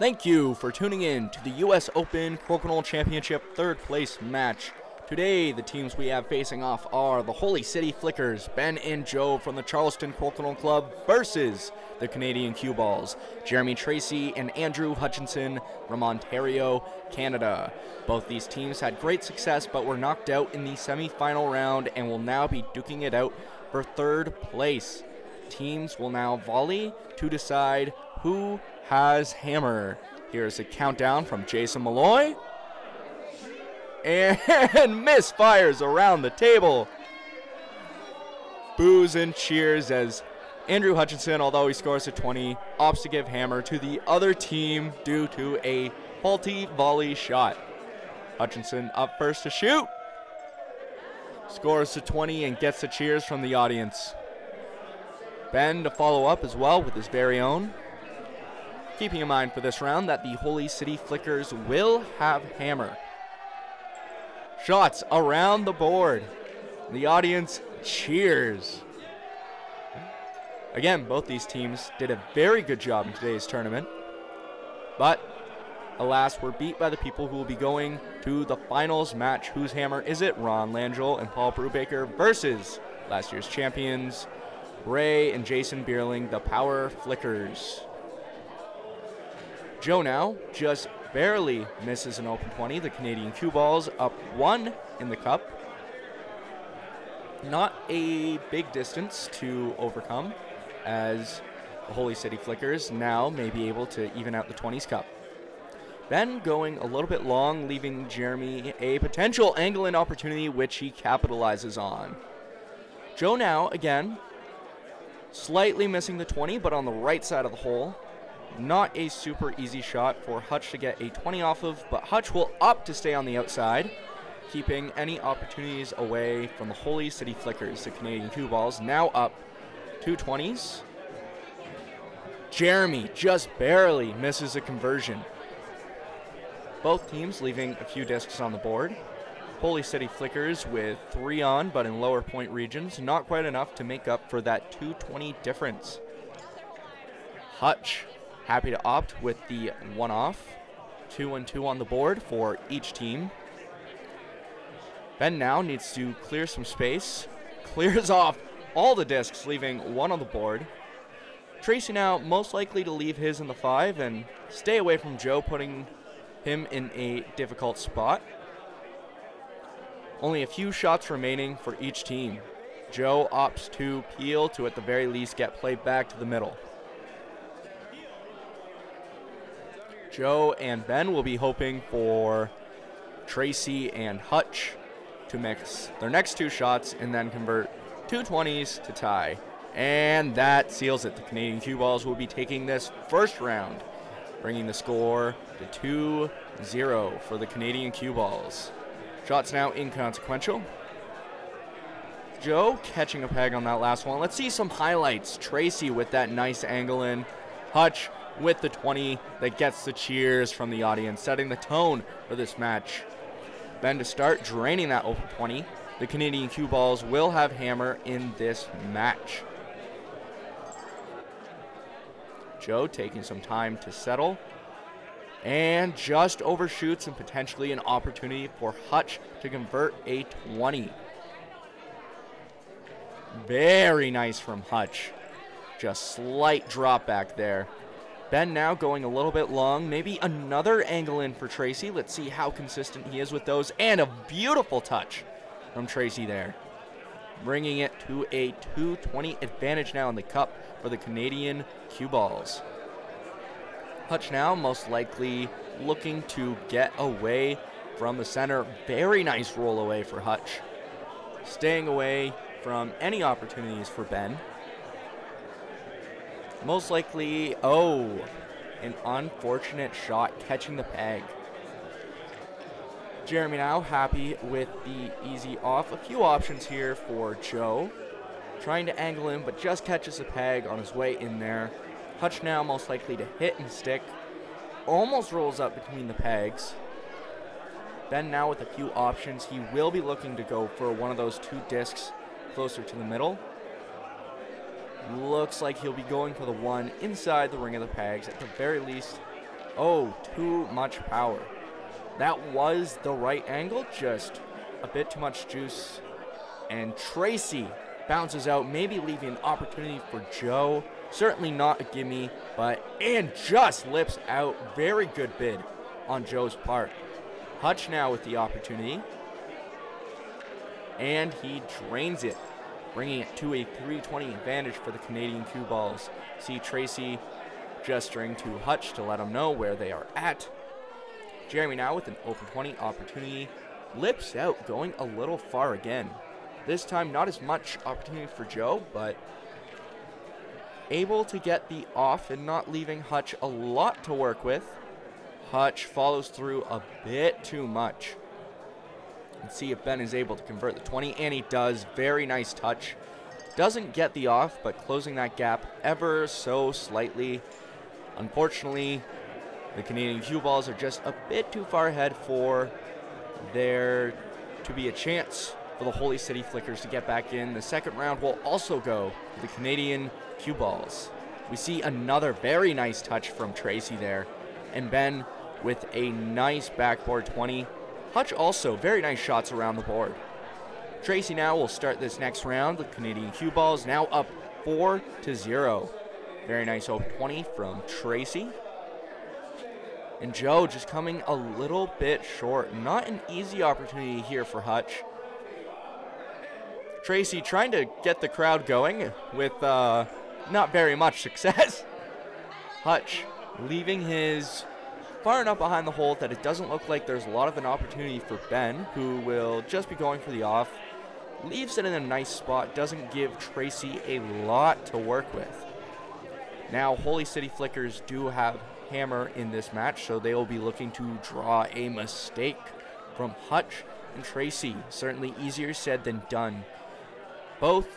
Thank you for tuning in to the U.S. Open Crokinole Championship third place match. Today, the teams we have facing off are the Holy City Flickers, Ben and Joe from the Charleston Crokinole Club versus the Canadian Cue Balls, Jeremy Tracey and Andrew Hutchinson from Ontario, Canada. Both these teams had great success but were knocked out in the semi-final round and will now be duking it out for third place. Teams will now volley to decide who has hammer. Here's a countdown from Jason Malloy. And misfires around the table. Boos and cheers as Andrew Hutchinson, although he scores a 20, opts to give hammer to the other team due to a faulty volley shot. Hutchinson up first to shoot. Scores to 20 and gets the cheers from the audience. Ben to follow up as well with his very own. Keeping in mind for this round that the Holy City Flickers will have hammer. Shots around the board. The audience cheers. Again, both these teams did a very good job in today's tournament. But, alas, were beat by the people who will be going to the finals match. Whose hammer is it? Ron Langill and Paul Brubaker versus last year's champions, Ray and Jason Beierling, the Power Flickers. Joe now just barely misses an open 20. The Canadian cue balls up one in the cup. Not a big distance to overcome as the Holy City Flickers now may be able to even out the 20s cup. Ben going a little bit long, leaving Jeremy a potential angle and opportunity which he capitalizes on. Joe now, again, slightly missing the 20, but on the right side of the hole. Not a super easy shot for Hutch to get a 20 off of, but Hutch will opt to stay on the outside, keeping any opportunities away from the Holy City Flickers. The Canadian cue balls now up two 20s. Jeremy just barely misses a conversion. Both teams leaving a few discs on the board. Holy City Flickers with three on, but in lower point regions, not quite enough to make up for that 220 difference. Hutch happy to opt with the one off. Two and two on the board for each team. Ben now needs to clear some space. Clears off all the discs, leaving one on the board. Tracey now most likely to leave his in the five and stay away from Joe, putting him in a difficult spot. Only a few shots remaining for each team. Joe opts to peel to at the very least get played back to the middle. Joe and Ben will be hoping for Tracey and Hutch to mix their next two shots and then convert two 20s to tie. And that seals it. The Canadian cue balls will be taking this first round, bringing the score to 2 0 for the Canadian cue balls. Shots now inconsequential. Joe catching a peg on that last one. Let's see some highlights. Tracey with that nice angle in. Hutch with the 20 that gets the cheers from the audience, setting the tone for this match. Ben to start, draining that open 20. The Canadian cue balls will have hammer in this match. Joe taking some time to settle and just overshoots and potentially an opportunity for Hutch to convert a 20. Very nice from Hutch. Just slight drop back there. Ben now going a little bit long. Maybe another angle in for Tracey. Let's see how consistent he is with those. And a beautiful touch from Tracey there. Bringing it to a 220 advantage now in the cup for the Canadian cue balls. Hutch now most likely looking to get away from the center. Very nice roll away for Hutch. Staying away from any opportunities for Ben. Most likely, oh, an unfortunate shot catching the peg. Jeremy now happy with the easy off. A few options here for Joe. Trying to angle in, but just catches a peg on his way in there. Hutch now most likely to hit and stick. Almost rolls up between the pegs. Ben now with a few options. He will be looking to go for one of those two discs closer to the middle. Looks like he'll be going for the one inside the ring of the pegs. At the very least, Oh, too much power. That was the right angle, just a bit too much juice. And Tracey bounces out, maybe leaving an opportunity for Joe. Certainly not a gimme, but and just lips out. Very good bid on Joe's part. Hutch now with the opportunity. And he drains it, bringing it to a 320 advantage for the Canadian cue balls. See Tracey gesturing to Hutch to let him know where they are at. Jeremy now with an open 20 opportunity. Lips out, going a little far again. This time, not as much opportunity for Joe, but able to get the off and not leaving Hutch a lot to work with. Hutch follows through a bit too much. Let's see if Ben is able to convert the 20, and he does. Very nice touch. Doesn't get the off, but closing that gap ever so slightly. Unfortunately, the Canadian cue balls are just a bit too far ahead for there to be a chance for the Holy City Flickers to get back in. The second round will also go to the Canadian cue balls. We see another very nice touch from Tracey there. And Ben with a nice backboard 20. Hutch also, very nice shots around the board. Tracey now will start this next round. The Canadian cue balls now up 4 to 0. Very nice open 20 from Tracey. And Joe just coming a little bit short. Not an easy opportunity here for Hutch. Tracey trying to get the crowd going with uh, not very much success. Hutch leaving his far enough behind the hole that it doesn't look like there's a lot of an opportunity for Ben, who will just be going for the off. Leaves it in a nice spot, doesn't give Tracey a lot to work with. Now, Holy City Flickers do have Hammer in this match, so they will be looking to draw a mistake from Hutch and Tracey. Certainly easier said than done. Both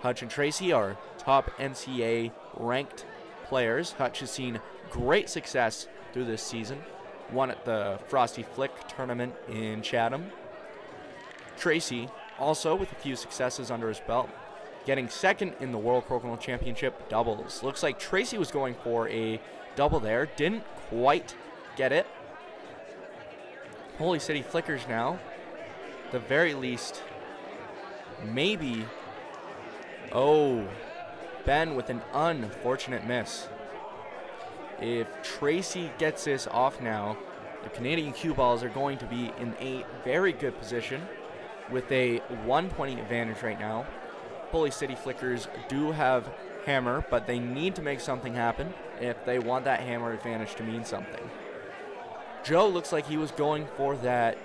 Hutch and Tracey are top NCA ranked players. Hutch has seen great success through this season. Won at the Frosty Flick tournament in Chatham. Tracey also with a few successes under his belt. Getting second in the World Crokinole Championship doubles. Looks like Tracey was going for a double there. Didn't quite get it. Holy City Flickers now. The very least, maybe. Oh, Ben with an unfortunate miss. If Tracey gets this off now, the Canadian cue balls are going to be in a very good position with a 120 advantage right now. Holy City Flickers do have hammer, but they need to make something happen if they want that hammer advantage to mean something. Joe looks like he was going for that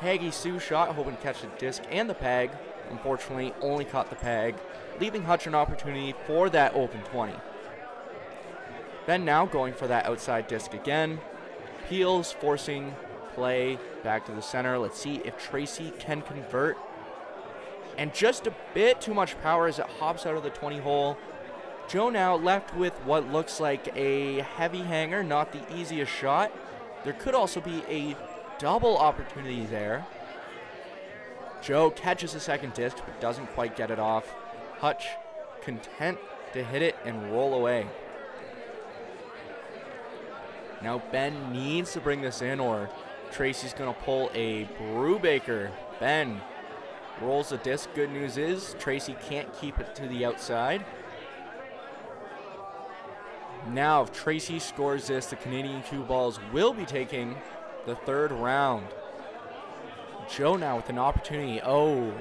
Peggy Sue shot, hoping to catch the disc and the peg. Unfortunately, only caught the peg, leaving Hutch an opportunity for that open 20. Ben now going for that outside disc again. Peels forcing play back to the center. Let's see if Tracey can convert. And just a bit too much power as it hops out of the 20 hole. Joe now left with what looks like a heavy hanger, not the easiest shot. There could also be a double opportunity there. Joe catches the second disc, but doesn't quite get it off. Hutch content to hit it and roll away. Now Ben needs to bring this in or Tracey's going to pull a Brubaker. Ben rolls the disc. Good news is Tracey can't keep it to the outside. Now, if Tracey scores this, the Canadian cue balls will be taking the third round. Joe now with an opportunity. Oh,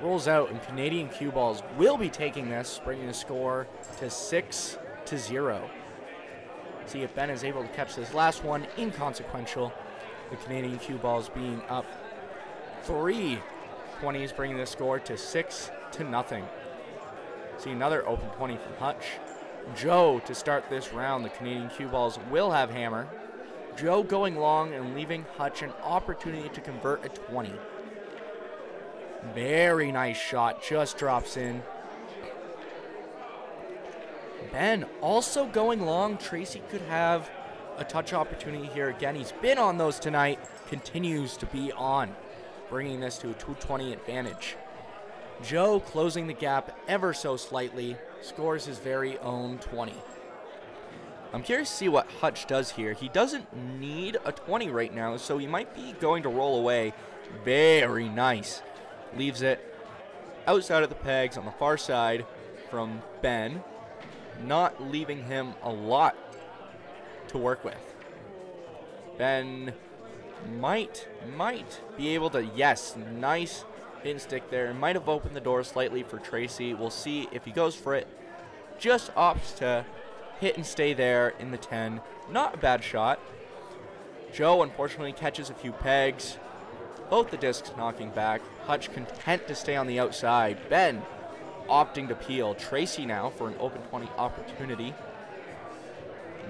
rolls out, and Canadian cue balls will be taking this, bringing the score to six to zero. See if Ben is able to catch this last one. Inconsequential. The Canadian cue balls being up three 20s, bringing the score to six to nothing. See another open 20 from Hutch. Joe to start this round. The Canadian cue balls will have hammer. Joe going long and leaving Hutch an opportunity to convert a 20. Very nice shot, just drops in. Ben also going long. Tracey could have a touch opportunity here again. He's been on those tonight, continues to be on, bringing this to a 220 advantage. Joe closing the gap ever so slightly, scores his very own 20. I'm curious to see what Hutch does here. He doesn't need a 20 right now, so he might be going to roll away. Very nice. Leaves it outside of the pegs on the far side from Ben, not leaving him a lot to work with. Ben might, might be able to, yes, nice hit and stick there. Might have opened the door slightly for Tracey. We'll see if he goes for it. Just opts to hit and stay there in the 10. Not a bad shot. Joe unfortunately catches a few pegs. Both the discs knocking back. Hutch content to stay on the outside. Ben opting to peel. Tracey now for an open 20 opportunity.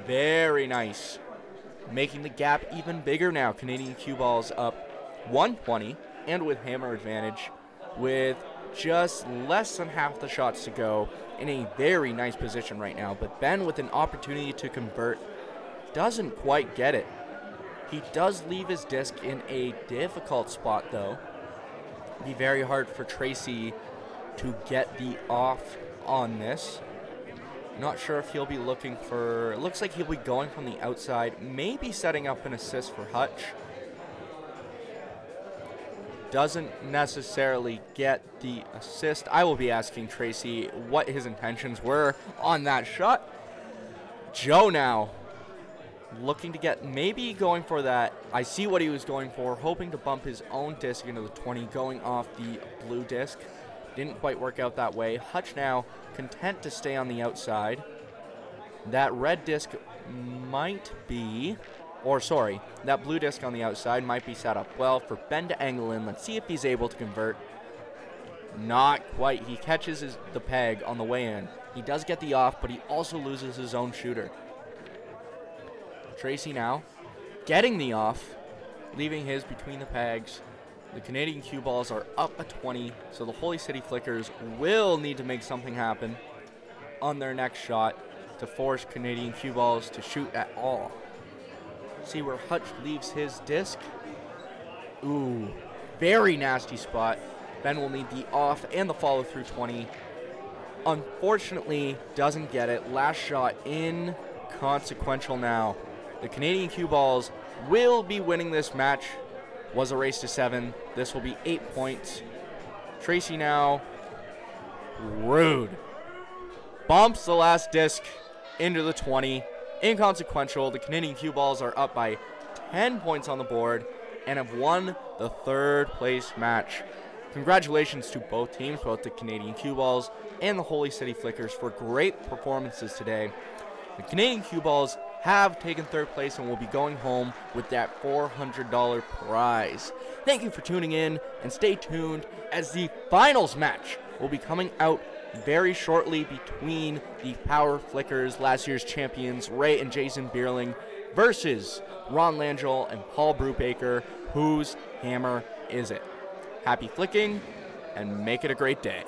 Very nice. Making the gap even bigger now. Canadian cue balls up 120 and with hammer advantage with just less than half the shots to go in a very nice position right now. But Ben with an opportunity to convert doesn't quite get it. He does leave his disc in a difficult spot though. Be very hard for Tracy to get the off on this. Not sure if he'll be looking for. Looks like he'll be going from the outside, maybe setting up an assist for Hutch doesn't necessarily get the assist. I will be asking Tracey what his intentions were on that shot. Joe now looking to get maybe going for that. I see what he was going for, hoping to bump his own disc into the 20, going off the blue disc. Didn't quite work out that way. Hutch now content to stay on the outside. That red disc might be or sorry, that blue disc on the outside might be set up well for Ben to angle in. Let's see if he's able to convert. Not quite. He catches his, the peg on the way in. He does get the off, but he also loses his own shooter. Tracey now getting the off, leaving his between the pegs. The Canadian cue balls are up a 20, so the Holy City Flickers will need to make something happen on their next shot to force Canadian cue balls to shoot at all. See where Hutch leaves his disc. Ooh, very nasty spot. Ben will need the off and the follow through 20. Unfortunately, doesn't get it. Last shot inconsequential now. The Canadian cue balls will be winning this match. Was a race to seven. This will be eight points. Tracey now. Rude. Bumps the last disc into the 20 inconsequential. The Canadian cue balls are up by 10 points on the board and have won the third place match. Congratulations to both teams, both the Canadian cue balls and the Holy City Flickers, for great performances today. The Canadian cue balls have taken third place and will be going home with that $400 prize. Thank you for tuning in and stay tuned as the finals match will be coming out very shortly between the Power Flickers, last year's champions, Ray and Jason Beierling, versus Ron Langill and Paul Brubaker. Whose hammer is it? Happy flicking and make it a great day.